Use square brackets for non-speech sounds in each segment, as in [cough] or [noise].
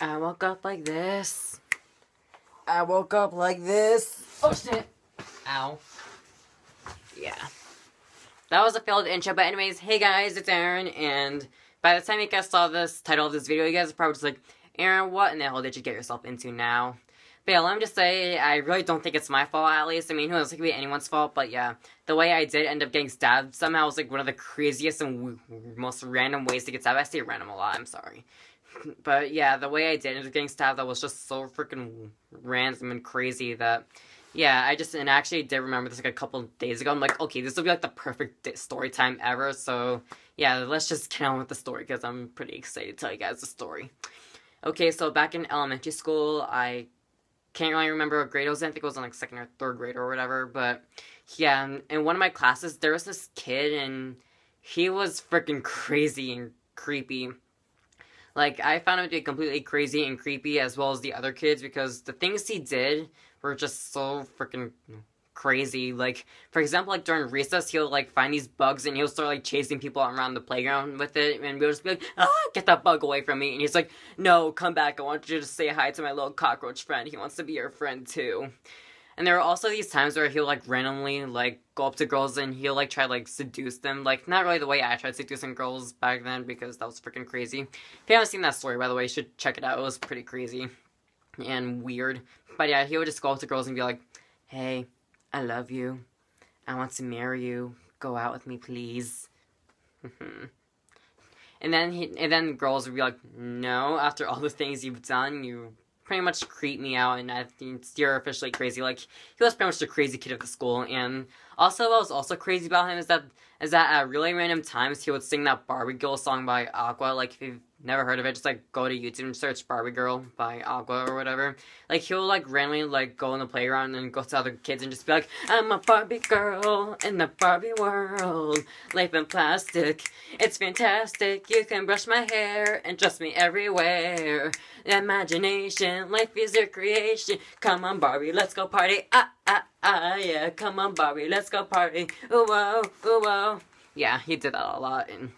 I woke up like this. I woke up like this. Oh shit. Ow. Yeah. That was a failed intro, but anyways, hey guys, it's Aaron, and by the time you guys saw this title of this video, you guys are probably just like, Aaron, what in the hell did you get yourself into now? But yeah, let me just say, I really don't think it's my fault, at least. I mean, who knows, it could be anyone's fault, but yeah. The way I did end up getting stabbed somehow was like one of the craziest and most random ways to get stabbed. I say random a lot, I'm sorry. [laughs] But yeah, the way I did end up getting stabbed, that was just so freaking random and crazy that yeah, I just and I actually did remember this like a couple days ago. I'm like, okay, this will be like the perfect story time ever. So yeah, let's just get on with the story because I'm pretty excited to tell you guys the story. Okay, so back in elementary school, I can't really remember what grade I was in. I think it was in like second or third grade or whatever. But yeah, in one of my classes, there was this kid and he was freaking crazy and creepy. Like, I found him to be completely crazy and creepy as well as the other kids because the things he did were just so freaking crazy. Like, for example, like during recess, he'll like find these bugs and he'll start like chasing people around the playground with it, and we'll just be like, "Ah, get that bug away from me!" And he's like, "No, come back. I want you to say hi to my little cockroach friend. He wants to be your friend too." And there are also these times where he'll like randomly like go up to girls and he'll like try to like seduce them. Like not really the way I tried seducing girls back then because that was freaking crazy. If you haven't seen that story, by the way, you should check it out. It was pretty crazy and weird. But yeah, he would just go up to girls and be like, "Hey, I love you. I want to marry you. Go out with me, please." Mm-hmm. and then he, and then girls would be like, "No, after all the things you've done, you pretty much creep me out, and I think you're officially crazy." Like he was pretty much the crazy kid of the school, and also what was also crazy about him is that is that at really random times he would sing that Barbie Girl song by Aqua. Like if you've never heard of it, just like go to YouTube and search Barbie Girl by Aqua or whatever. Like he'll like randomly like go in the playground and go to other kids and just be like, I'm a Barbie girl in the Barbie world. Life in plastic, it's fantastic. You can brush my hair and dress me everywhere. Imagination, life is your creation. Come on, Barbie, let's go party. Ah ah ah, yeah. Come on, Barbie, let's go party. Ooh whoa, ooh whoa. Yeah, he did that a lot and.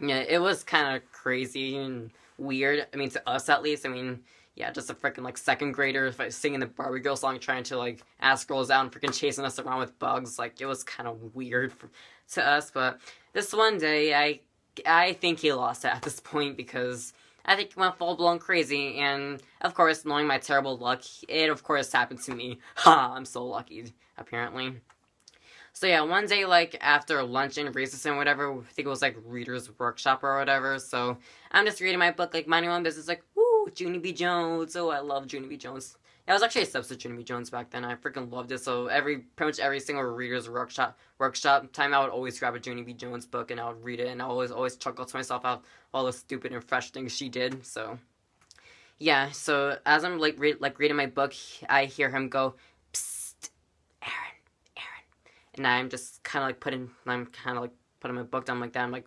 Yeah, it was kind of crazy and weird. I mean, to us at least. I mean, yeah, just a freaking like second grader singing the Barbie Girl song, trying to like ask girls out and freaking chasing us around with bugs. Like it was kind of weird for, to us. But this one day, I I think he lost it at this point because I think he went full blown crazy. And of course, knowing my terrible luck, it of course happened to me. [laughs] Ha! I'm so lucky. Apparently. So yeah, one day like after lunch and recess and whatever, I think it was like Reader's Workshop or whatever. So I'm just reading my book, like minding my own business, like woo, Junie B. Jones. Oh, I love Junie B. Jones. Yeah, I was actually a substitute Junie B. Jones back then. I freaking loved it. So every pretty much every single Reader's Workshop workshop time, I would always grab a Junie B. Jones book and I would read it, and I always always chuckle to myself out all the stupid and fresh things she did. So yeah, so as I'm like re- like reading my book, I hear him go, and I'm just kind of like putting, I'm kind of like putting my book down like that. I'm like,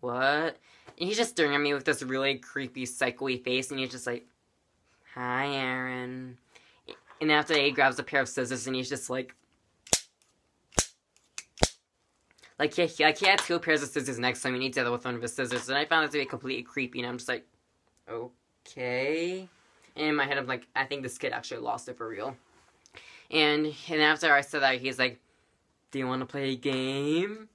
what? And he's just staring at me with this really creepy, psycho face, and he's just like, hi, Aaron. And after that, he grabs a pair of scissors, and he's just like, like he, like he had two pairs of scissors next him, and he did it with one of his scissors, and I found it to be completely creepy, and I'm just like, okay. And in my head, I'm like, I think this kid actually lost it for real. And and after I said that, he's like, do you want to play a game?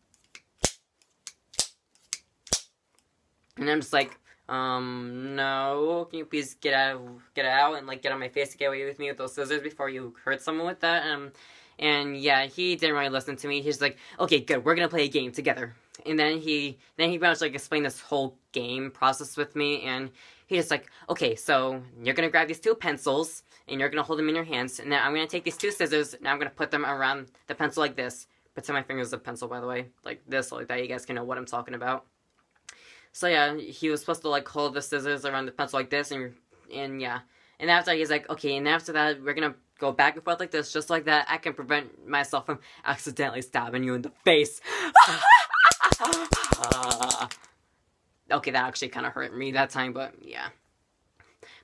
And I'm just like, um, no. Can you please get out, get out, and like get on my face to get away with me with those scissors before you hurt someone with that? Um, and yeah, he didn't really listen to me. He's like, okay, good, we're gonna play a game together. And then he, then he pretty much like explained this whole game process with me, and he's just like, okay, so you're gonna grab these two pencils, and you're gonna hold them in your hands, and then I'm gonna take these two scissors, and I'm gonna put them around the pencil like this. Pretend my finger's a pencil, by the way, like this, like that. You guys can know what I'm talking about. So yeah, he was supposed to like hold the scissors around the pencil like this, and and yeah, and after he's like, okay, and after that we're gonna go back and forth like this, just like that. I can prevent myself from accidentally stabbing you in the face. [laughs] Ah. okay, that actually kind of hurt me that time, but yeah.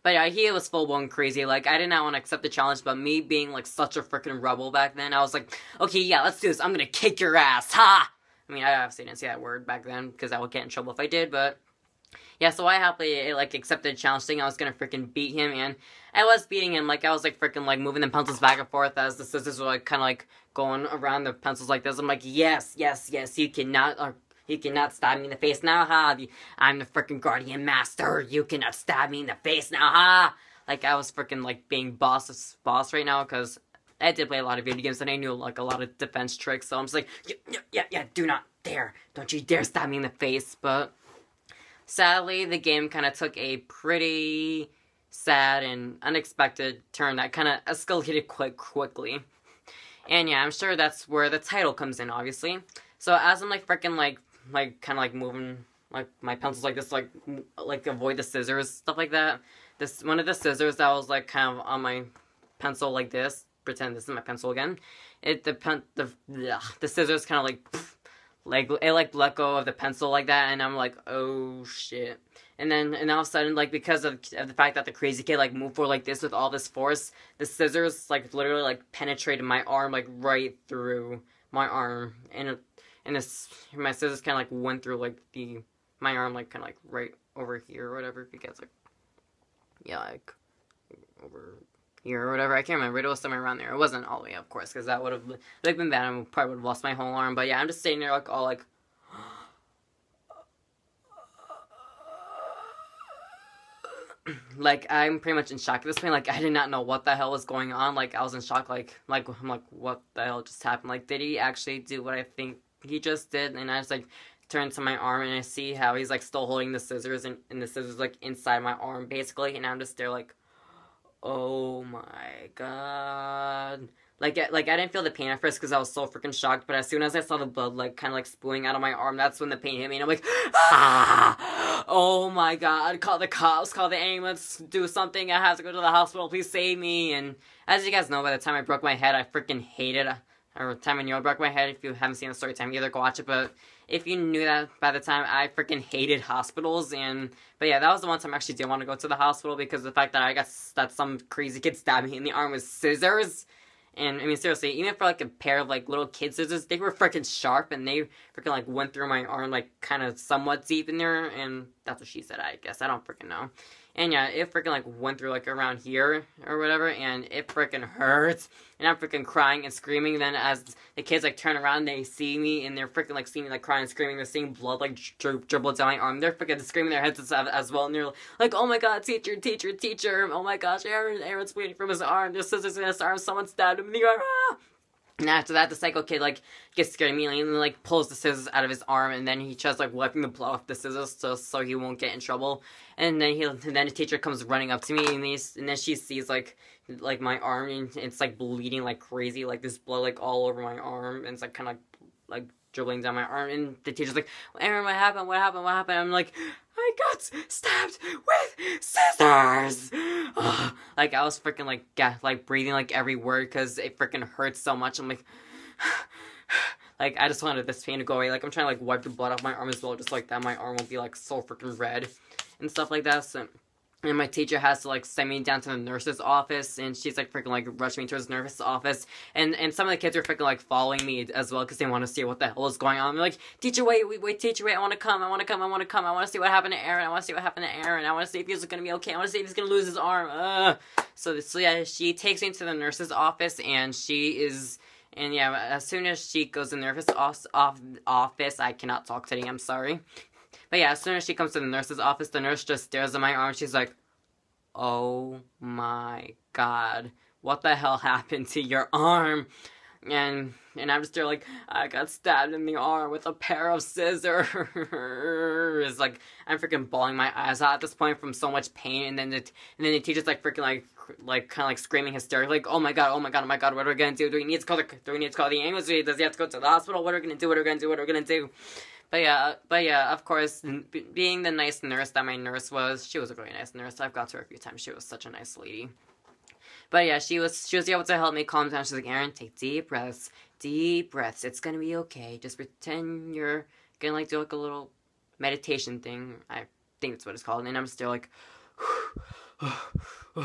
But yeah, he was full blown crazy. Like, I did not want to accept the challenge, but me being like such a freaking rebel back then, I was like, okay, yeah, let's do this. I'm gonna kick your ass. Ha! I mean, I obviously didn't say that word back then because I would get in trouble if I did, but yeah, so I happily like accepted the challenge thing. I was gonna freaking beat him, and I was beating him. Like I was like freaking like moving the pencils back and forth as the scissors were like kind of like going around the pencils like this. I'm like, yes, yes, yes, you cannot, or you cannot stab me in the face now, ha! I'm the freaking guardian master. You cannot stab me in the face now, ha! Like I was freaking like being boss of boss right now because I did play a lot of video games and I knew like a lot of defense tricks. So I'm just like, yeah, yeah, yeah, yeah do not dare, don't you dare stab me in the face. But sadly, the game kind of took a pretty sad and unexpected turn that kind of escalated quite quickly. And yeah, I'm sure that's where the title comes in, obviously. So as I'm like freaking like like kind of like moving like my pencils like this, like like avoid the scissors, stuff like that. This one of the scissors that was like kind of on my pencil like this. Pretend this is my pencil again. It the pen the ugh, the scissors kind of like like it like let go of the pencil like that, and I'm like, oh shit. And then and all of a sudden, like because of, of the fact that the crazy kid like moved forward like this with all this force, the scissors like literally like penetrated my arm like right through my arm, and and this my scissors kind of like went through like the my arm like kind of like right over here or whatever because like yeah like over here or whatever. I can't remember. It was somewhere around there. It wasn't all the way, of course, because that would have like been bad. I probably would have lost my whole arm. But yeah, I'm just sitting there like all like. like I'm pretty much in shock at this point. Like I did not know what the hell was going on. Like I was in shock. Like like I'm like what the hell just happened? Like did he actually do what I think he just did? And I just like turn to my arm and I see how he's like still holding the scissors and, and the scissors like inside my arm basically. And I'm just there like oh my god. Like, like I didn't feel the pain at first because I was so freaking shocked. But as soon as I saw the blood, like, kind of like spewing out of my arm, that's when the pain hit me. And I'm like, ah! Oh my god! Call the cops! Call the ambulance! Do something! I have to go to the hospital! Please save me! And as you guys know, by the time I broke my head, I freaking hated. Or time knew I broke my head. If you haven't seen the story time, either go watch it. But if you knew that by the time I freaking hated hospitals and but yeah, that was the one time I actually didn't want to go to the hospital because the fact that I got that some crazy kid stabbed me in the arm with scissors. And I mean seriously, even for like a pair of like little kid scissors, they were freaking sharp and they freaking like went through my arm like kind of somewhat deep in there and that's what she said, I guess. I don't freaking know. And yeah, it freaking like went through like around here or whatever, and it freaking hurts. And I'm freaking crying and screaming. Then as the kids like turn around, they see me and they're freaking like seeing me like crying and screaming. They're seeing blood like dri- dribble down my arm. They're freaking screaming their heads as well. And they're like, "Oh my god, teacher, teacher, teacher! Oh my gosh, Aaron, Aaron's bleeding from his arm. There's scissors in his arm. Someone stabbed him in the arm." Ah! And after that, the psycho kid like gets scared immediately and like pulls the scissors out of his arm, and then he tries like wiping the blood off the scissors so so he won't get in trouble. And then he and then the teacher comes running up to me, and he's and then she sees like like my arm, and it's like bleeding like crazy, like this blood like all over my arm, and it's like kind of like dribbling down my arm. And the teacher's like, Aaron, what happened? What happened? What happened? I'm like, I got stabbed with scissors. like I was freaking like yeah, like breathing like every word because it freaking hurts so much. I'm like. [sighs] like I just wanted this pain to go away. Like I'm trying to like wipe the blood off my arm as well, just like that my arm won't be like so freaking red and stuff like that. So and my teacher has to like send me down to the nurse's office and she's like freaking like rushing me to the nurse's office. And and some of the kids are freaking like following me as well because they want to see what the hell is going on. They're like teacher wait wait wait teacher wait i want to come i want to come i want to come i want to see what happened to aaron i want to see what happened to aaron i want to see if he's gonna be okay i want to see if he's gonna lose his arm. Uh. so, so yeah she takes me to the nurse's office and she is and yeah as soon as she goes to the nurse's off, off, office i cannot talk today i'm sorry but yeah, as soon as she comes to the nurse's office, the nurse just stares at my arm. She's like, oh my god, what the hell happened to your arm? And and I'm just there like I got stabbed in the arm with a pair of scissors. [laughs] like I'm freaking bawling my eyes out at this point from so much pain. And then the and then the teacher's like freaking like like kind of like screaming hysterically, like oh my god, oh my god, oh my god, what are we gonna do? Do we need to call the do we need to call the ambulance? Does he have to go to the hospital? What are we gonna do? What are we gonna do? What are we gonna do? But yeah, but yeah, of course, being the nice nurse that my nurse was, she was a really nice nurse. I've got to her a few times. She was such a nice lady. But yeah, she was she was able to help me calm down. She's like, Aaron, take deep breaths, deep breaths. It's gonna be okay. Just pretend you're gonna like do like a little meditation thing. I think that's what it's called. And I'm still like, [sighs]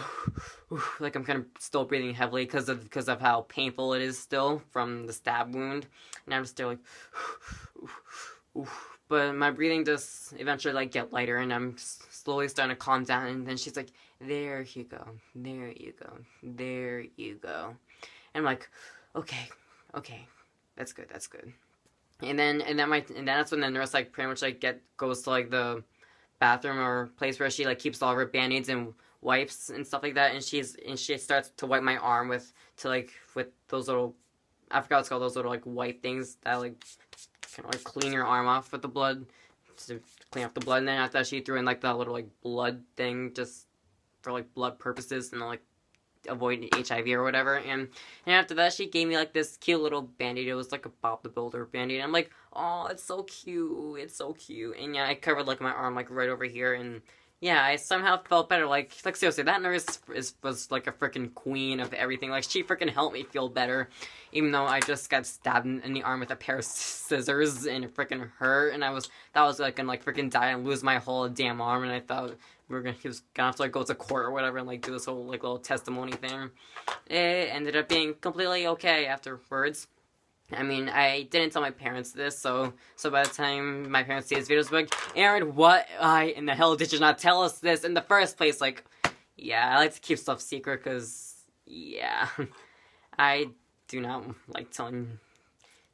like I'm kind of still breathing heavily because of because of how painful it is still from the stab wound. And I'm still like. [sighs] [sighs] but my breathing just eventually like get lighter, and I'm slowly starting to calm down. And then she's like, "There you go, there you go, there you go," and I'm like, "Okay, okay, that's good, that's good." And then and then my and then that's when the nurse like pretty much like get goes to like the bathroom or place where she like keeps all her band-aids and wipes and stuff like that and she's and she starts to wipe my arm with to like with those little I forgot what's called those little like white things that like like clean your arm off with the blood to clean up the blood and then after that she threw in like that little like blood thing just for like blood purposes and like avoid HIV or whatever. And and after that, she gave me like this cute little band-aid. It was like a Bob the Builder band-aid. I'm like, oh, it's so cute. It's so cute. And yeah, I covered like my arm like right over here and yeah, I somehow felt better. Like, like seriously, that nurse is was like a freaking queen of everything. Like, she freaking helped me feel better, even though I just got stabbed in the arm with a pair of scissors and it freaking hurt. And I was that was like gonna like freaking die and lose my whole damn arm. And I thought we were gonna he was gonna have to like go to court or whatever and like do this whole like little testimony thing. It ended up being completely okay afterwards. I mean, I didn't tell my parents this, so so by the time my parents see this video, like, Aaron, what I in the hell did you not tell us this in the first place? Like, yeah, I like to keep stuff secret because, yeah, [laughs] I do not like telling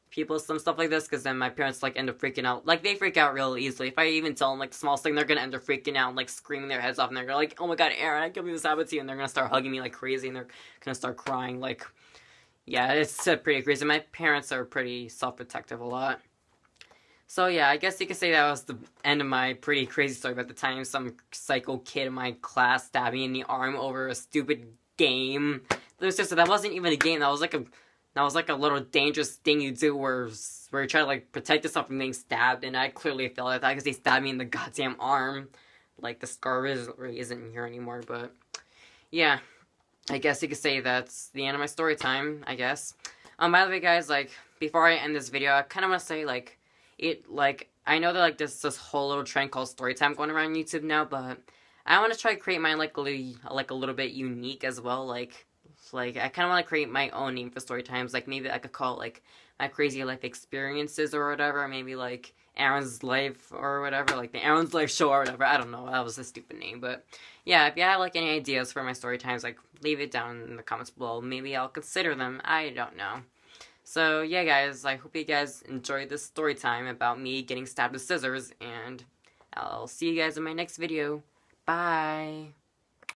people some stuff like this because then my parents like end up freaking out. Like they freak out real easily. If I even tell them like the smallest thing, they're gonna end up freaking out and like screaming their heads off, and they're gonna like, "Oh my god, Aaron, I can't believe this happened to you!" And they're gonna start hugging me like crazy, and they're gonna start crying like yeah, it's pretty crazy. My parents are pretty self-protective a lot. So yeah, I guess you could say that was the end of my pretty crazy story about the time some psycho kid in my class stabbed me in the arm over a stupid game. It just that wasn't even a game. That was like a that was like a little dangerous thing you do where where you try to like protect yourself from being stabbed. And I clearly failed at that because they stabbed me in the goddamn arm. Like the scar is, really isn't here anymore, but yeah. I guess you could say that's the end of my story time, I guess. Um, by the way, guys, like, before I end this video, I kind of want to say, like, it, like, I know that, like, there's this whole little trend called story time going around YouTube now, but I want to try to create mine, like, little, like, a little bit unique as well, like, like, I kind of want to create my own name for story times, like, maybe I could call it, like, my crazy life experiences or whatever, maybe, like, Aaron's Life or whatever, like the Aaron's Life show or whatever. I don't know. That was a stupid name, but yeah. If you have like any ideas for my story times, like leave it down in the comments below. Maybe I'll consider them. I don't know. So yeah, guys. I hope you guys enjoyed this story time about me getting stabbed with scissors, and I'll see you guys in my next video. Bye.